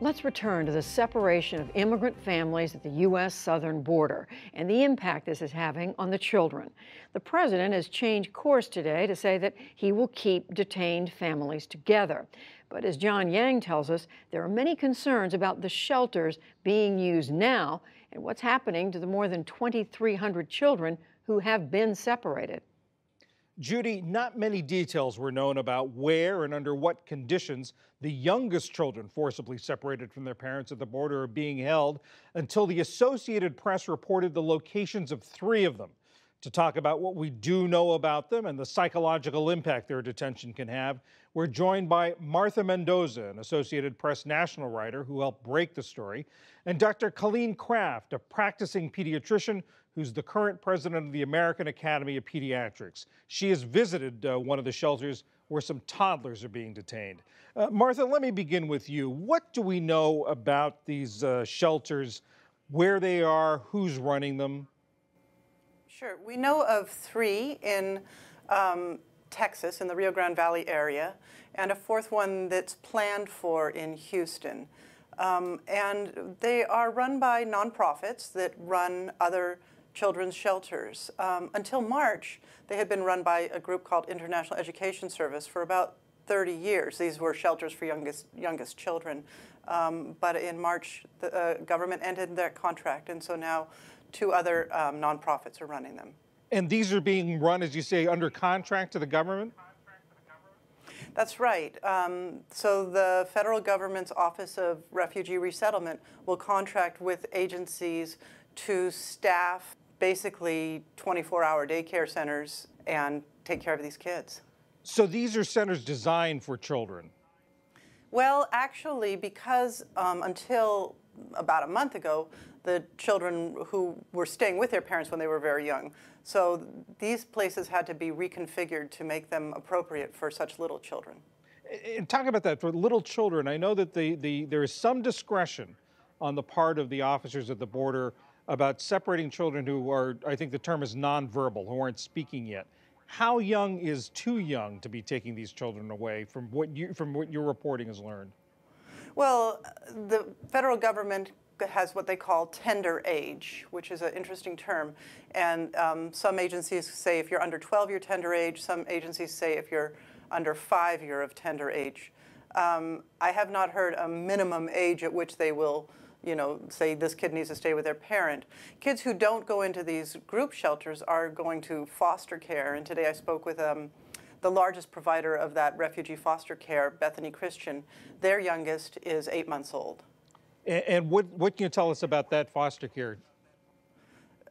Let's return to the separation of immigrant families at the U.S. southern border and the impact this is having on the children. The president has changed course today to say that he will keep detained families together. But as John Yang tells us, there are many concerns about the shelters being used now and what's happening to the more than 2,300 children who have been separated. Judy, not many details were known about where and under what conditions the youngest children forcibly separated from their parents at the border are being held until the Associated Press reported the locations of three of them. To talk about what we do know about them and the psychological impact their detention can have, we're joined by Martha Mendoza, an Associated Press national writer who helped break the story, and Dr. Colleen Kraft, a practicing pediatrician who's the current president of the American Academy of Pediatrics. She has visited uh, one of the shelters where some toddlers are being detained. Uh, Martha, let me begin with you. What do we know about these uh, shelters, where they are, who's running them? Sure. We know of three in um, Texas, in the Rio Grande Valley area, and a fourth one that's planned for in Houston. Um, and they are run by nonprofits that run other children's shelters. Um, until March, they had been run by a group called International Education Service for about 30 years. These were shelters for youngest, youngest children. Um, but in March, the uh, government ended that contract, and so now two other um, nonprofits are running them. And these are being run, as you say, under contract to the government? That's right. Um, so the federal government's Office of Refugee Resettlement will contract with agencies to staff basically 24-hour daycare centers and take care of these kids. So these are centers designed for children? Well, actually, because um, until about a month ago, the children who were staying with their parents when they were very young. So these places had to be reconfigured to make them appropriate for such little children. And talk about that for little children. I know that the, the, there is some discretion on the part of the officers at the border about separating children who are, I think the term is nonverbal, who aren't speaking yet. How young is too young to be taking these children away from what you, from what your reporting has learned? Well, the federal government has what they call tender age, which is an interesting term. And um, some agencies say if you're under 12, you're tender age. Some agencies say if you're under five, you're of tender age. Um, I have not heard a minimum age at which they will you know, say this kid needs to stay with their parent. Kids who don't go into these group shelters are going to foster care. And today I spoke with um, the largest provider of that refugee foster care, Bethany Christian. Their youngest is eight months old. And, what, what can you tell us about that foster care?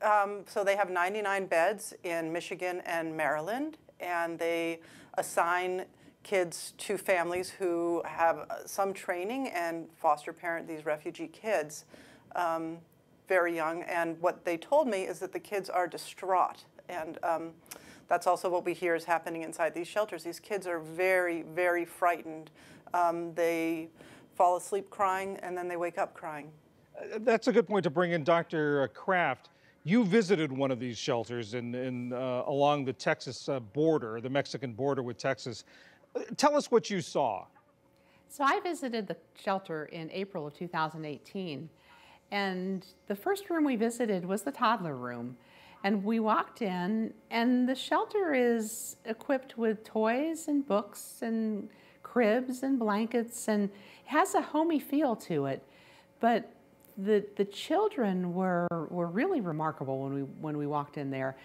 Um, so they have 99 beds in Michigan and Maryland, and they assign kids to families who have some training and foster parent these refugee kids um, very young. And what they told me is that the kids are distraught. And um, that's also what we hear is happening inside these shelters. These kids are very, very frightened. Um, they fall asleep crying and then they wake up crying. Uh, that's a good point to bring in Dr. Uh, Kraft. You visited one of these shelters in, in uh, along the Texas uh, border, the Mexican border with Texas. Tell us what you saw. So I visited the shelter in April of 2018, and the first room we visited was the toddler room. And we walked in, and the shelter is equipped with toys and books and cribs and blankets and has a homey feel to it. But the, the children were, were really remarkable when we, when we walked in there.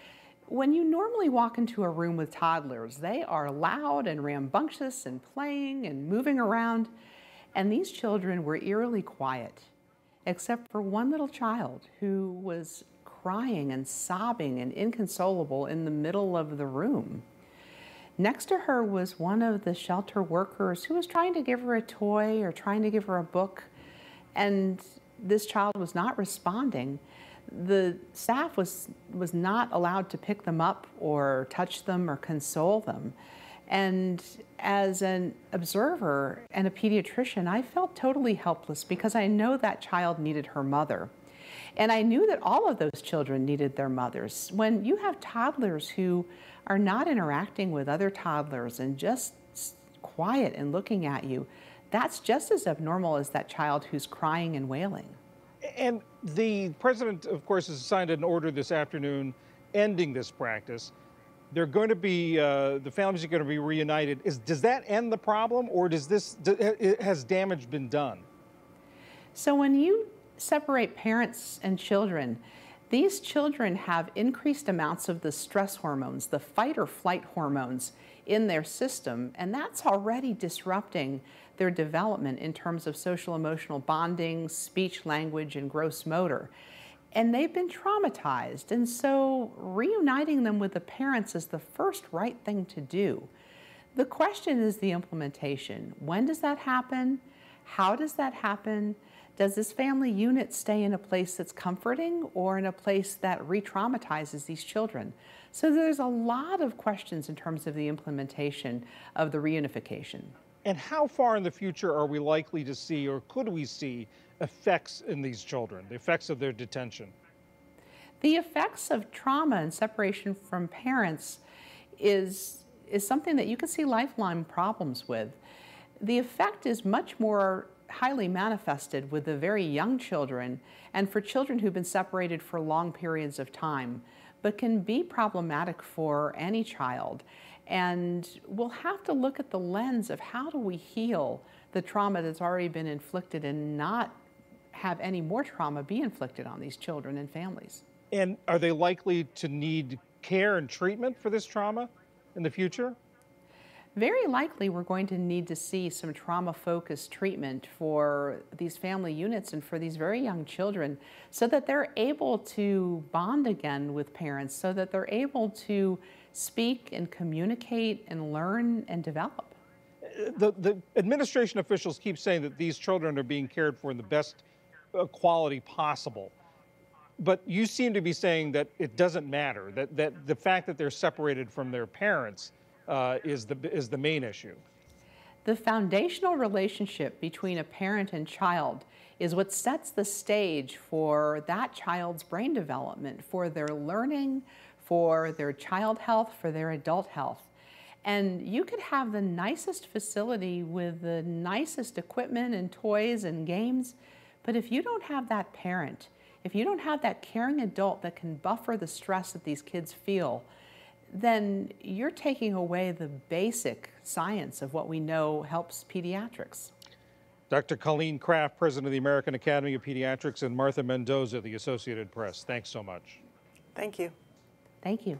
When you normally walk into a room with toddlers, they are loud and rambunctious and playing and moving around. And these children were eerily quiet, except for one little child who was crying and sobbing and inconsolable in the middle of the room. Next to her was one of the shelter workers who was trying to give her a toy or trying to give her a book, and this child was not responding the staff was, was not allowed to pick them up or touch them or console them. And as an observer and a pediatrician, I felt totally helpless because I know that child needed her mother. And I knew that all of those children needed their mothers. When you have toddlers who are not interacting with other toddlers and just quiet and looking at you, that's just as abnormal as that child who's crying and wailing. And the president, of course, has signed an order this afternoon ending this practice. They're going to be, uh, the families are going to be reunited. Is, does that end the problem, or does this, has damage been done? So when you separate parents and children, these children have increased amounts of the stress hormones, the fight or flight hormones in their system, and that's already disrupting their development in terms of social emotional bonding, speech, language, and gross motor. And they've been traumatized, and so reuniting them with the parents is the first right thing to do. The question is the implementation. When does that happen? How does that happen? Does this family unit stay in a place that's comforting or in a place that re traumatizes these children? So there's a lot of questions in terms of the implementation of the reunification. And how far in the future are we likely to see, or could we see, effects in these children, the effects of their detention? The effects of trauma and separation from parents is, is something that you can see lifelong problems with. The effect is much more highly manifested with the very young children and for children who've been separated for long periods of time, but can be problematic for any child. And we'll have to look at the lens of how do we heal the trauma that's already been inflicted and not have any more trauma be inflicted on these children and families. And are they likely to need care and treatment for this trauma in the future? Very likely we're going to need to see some trauma-focused treatment for these family units and for these very young children so that they're able to bond again with parents, so that they're able to speak and communicate and learn and develop. The, the administration officials keep saying that these children are being cared for in the best uh, quality possible. But you seem to be saying that it doesn't matter, that, that the fact that they're separated from their parents uh, is, the, is the main issue. The foundational relationship between a parent and child is what sets the stage for that child's brain development, for their learning, for their child health, for their adult health. And you could have the nicest facility with the nicest equipment and toys and games, but if you don't have that parent, if you don't have that caring adult that can buffer the stress that these kids feel, then you're taking away the basic science of what we know helps pediatrics. Dr. Colleen Kraft, President of the American Academy of Pediatrics, and Martha Mendoza, the Associated Press. Thanks so much. Thank you. Thank you.